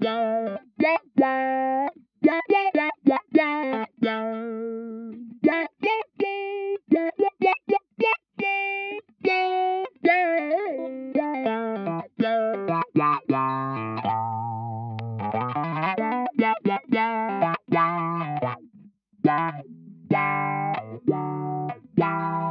yeah, yeah, yeah. yeah, yeah, yeah.